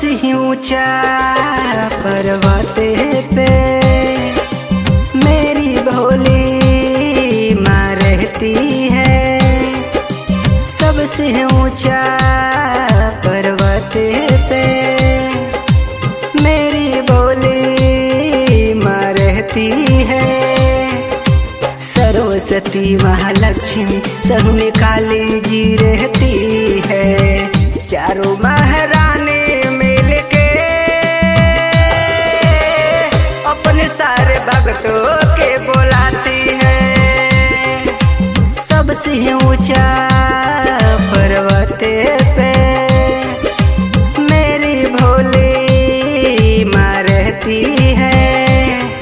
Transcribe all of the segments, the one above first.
से ही ऊँचा पर्वत पे। मेरी भोली माँ रहती है। सबसे ऊँचा पर्वत पे। मेरी भोली माँ रहती है। सरस्वती महालक्ष्मी, सहुन काली जी रहती है। चारों रहती है।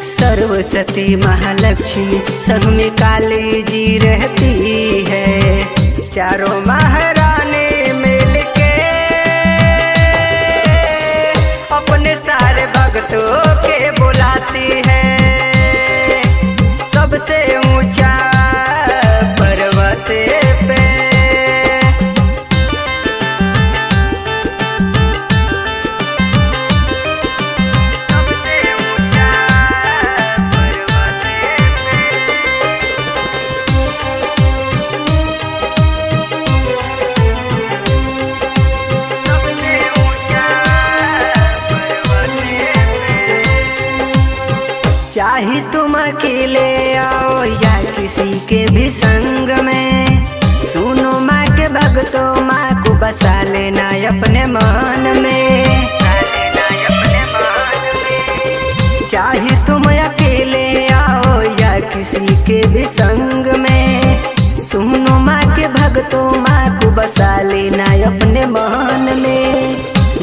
सरस्वती महालक्ष्मी, सब में काली जी रहती है। चारों महारानी मिल के अपने सारे भक्तों के बुलाती है। चाहे तुम अकेले आओ या किसी के भी संग में। सुनो माँ के भक्तों, माँ को बसा लेना अपने मन में। चाहे तुम अकेले आओ या किसी के भी संग में। सुनो माँ के भक्तों, माँ को बसा लेना अपने मन में।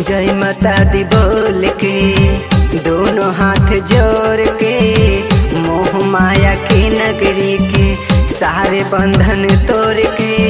जय माता दी बोल के। दोनों हाथ जोड़ के मोह माया के नगरी के सारे बंधन तोड़ के।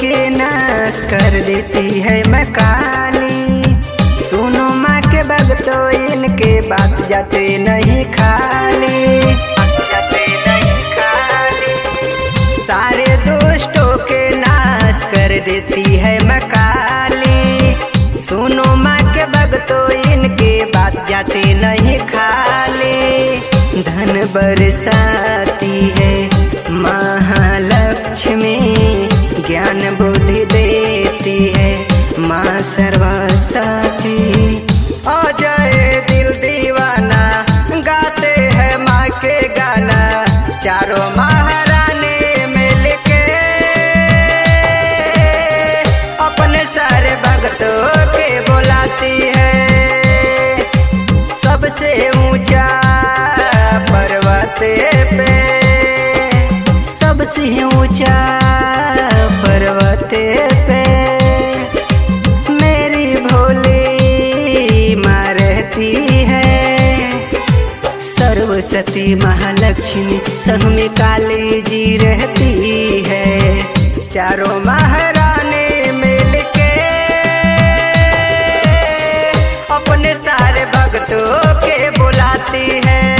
के नाश कर देती है मैं काली सुनो माँ के भक्तों इनके बात जाते नहीं खाली। जाते नहीं खाली सारे दोस्तों के नाश कर देती है मैं काली सुनो माँ के भक्तों इनके बात जाते नहीं खाली। धन बरसाती है महालक्ष्मी। चारों महारानी मिल के अपने सारे भक्तों के बुलाती है। सबसे ऊँचा पर्वत पे, सबसे ऊँचा पर्वत पे मेरी भोली मारती सरस्वती महालक्ष्मी संग में काली जी रहती है। चारों महारानी मिल के अपने सारे भक्तों के बुलाती है।